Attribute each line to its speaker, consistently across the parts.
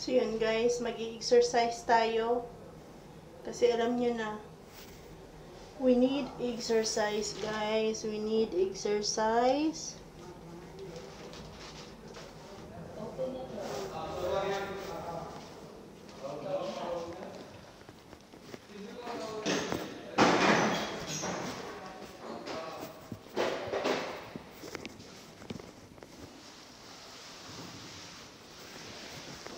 Speaker 1: So yun guys, mag-exercise tayo. Kasi alam nyo na, we need exercise guys. We need exercise.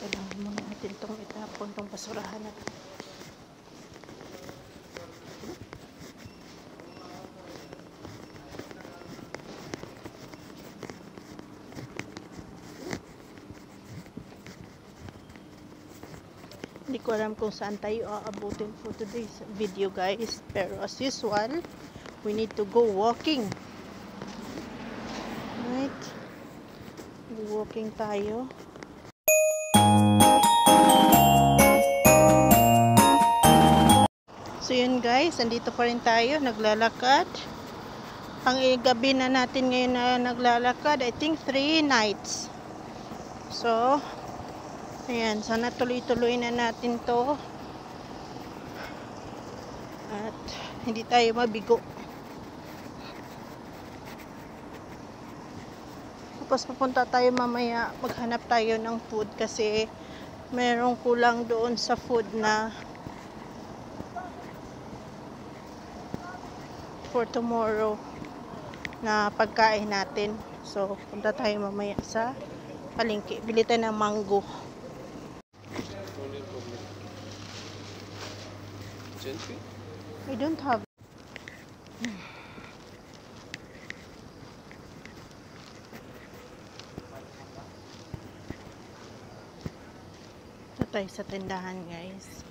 Speaker 1: Kailangan muna natin itong itapon, itong basurahan na. Hindi ko alam kung saan tayo aabutin for today's video guys. Pero as usual, we need to go walking. Right? Walking tayo. Yun guys, andito pa rin tayo, naglalakad. Ang gabi na natin ngayon na naglalakad, I think 3 nights. So, ayan, sana tuloy-tuloy na natin to. At hindi tayo mabigo. Tapos pupunta tayo mamaya, maghanap tayo ng food kasi merong kulang doon sa food na for tomorrow na pagkain natin. So, punta tayo mamaya sa palengke. Bili tayo ng mango. I don't have. Ito tayo sa tindahan guys.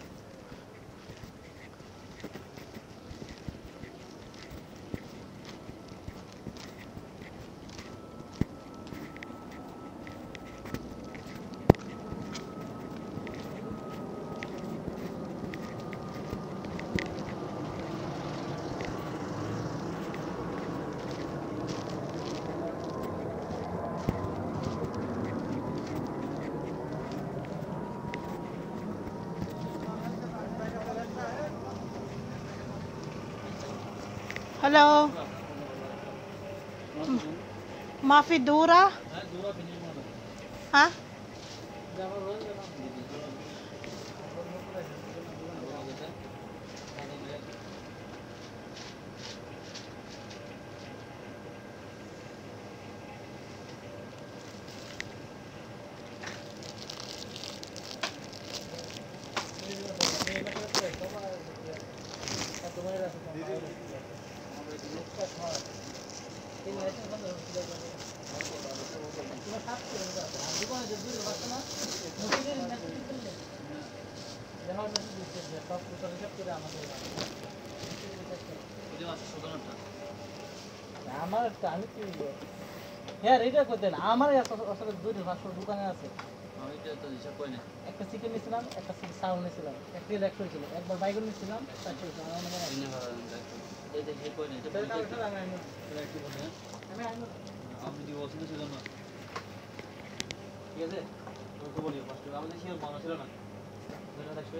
Speaker 1: Hello. Mafidura? Huh?
Speaker 2: আমার আমি কি হ্যাঁ এটা করতে না আমার আসলে দুইটা পাঁচশো দোকানে আছে। একটা চিকেন নিয়েছিলাম একটা চাউল নিয়েছিলাম একটা রেক করেছিল একবার বাইগুন নিয়েছিলাম
Speaker 3: ঠিক আছে? আমাদের মানুষ ছিল না। থাকবে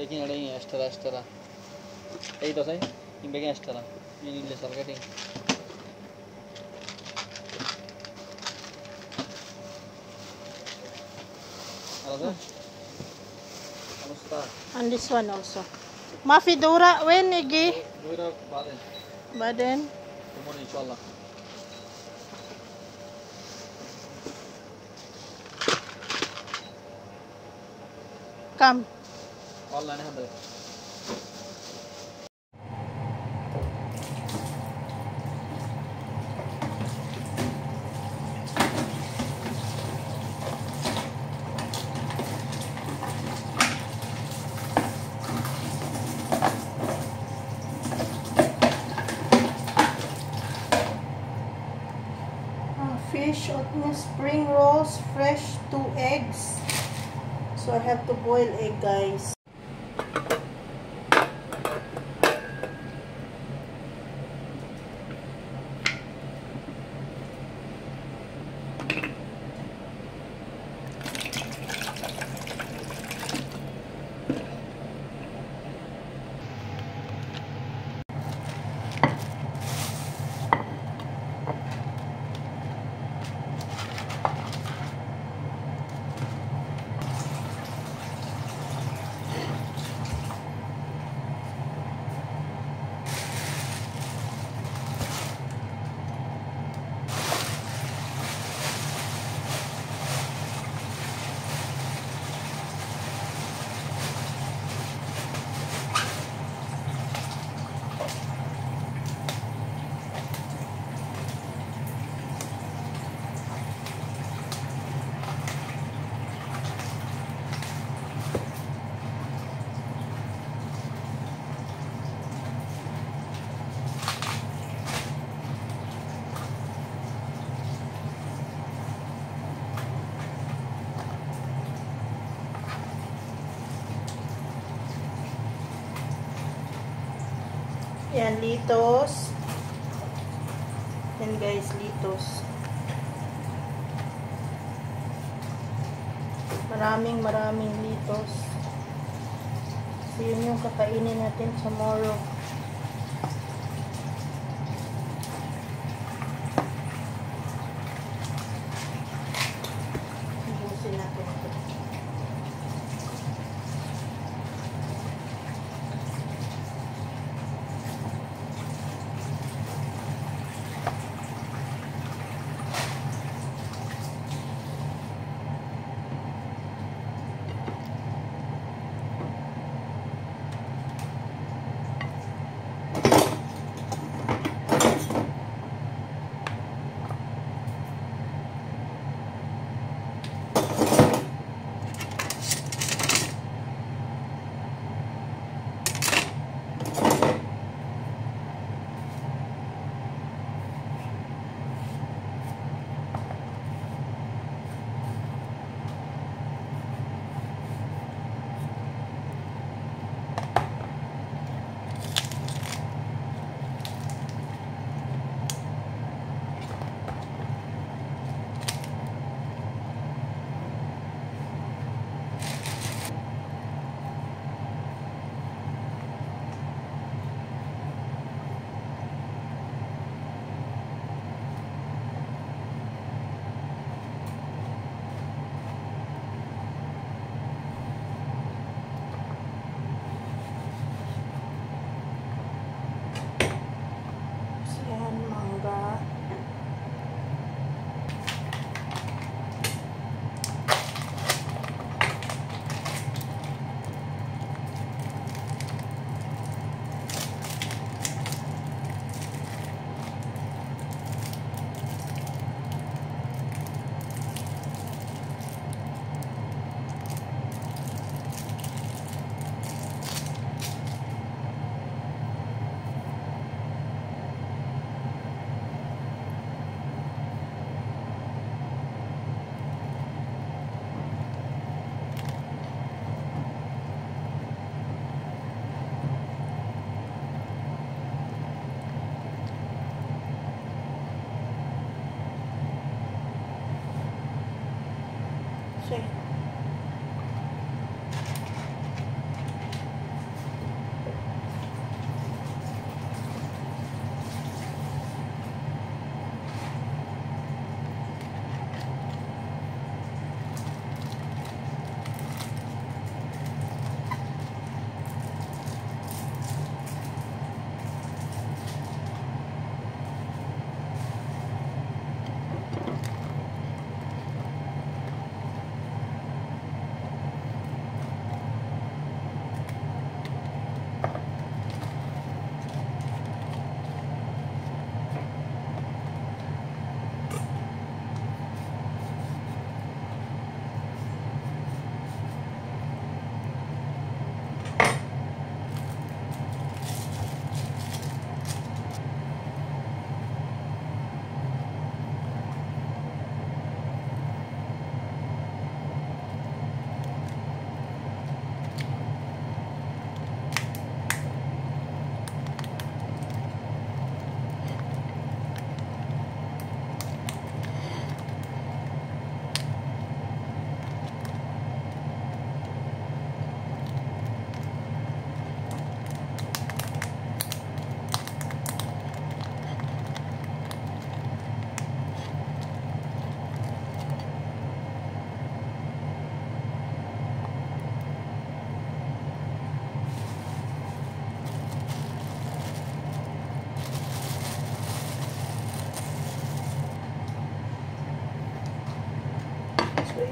Speaker 2: Ekin ada extra extra. Ini tu saya, ini bagian extra.
Speaker 1: And this one also. Mafi Dora, when again?
Speaker 2: Dora Baden.
Speaker 1: Baden.
Speaker 2: Tomorrow, inshallah.
Speaker 1: Come. Ah, fish oatmeal spring rolls fresh two eggs. So i have to boil egg guys. Yan, litos. Yan guys, litos. Maraming maraming litos. So, yun yung kakainin natin tomorrow.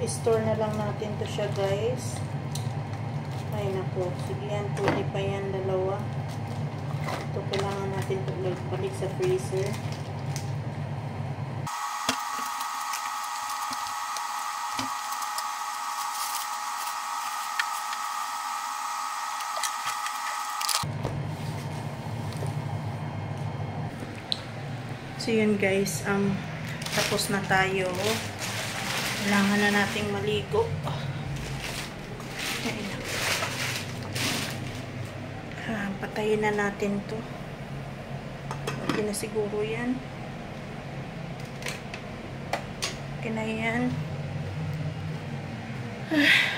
Speaker 1: I-store na lang natin to siya guys. Ay nako, sige yan, pwede pa yan dalawa. Ito kailangan natin balik sa freezer. So yun guys, um, tapos na tayo. Kailangan na nating maligo. Ah, patayin na natin to. Okay na siguro yan. Okay na yan. Ah.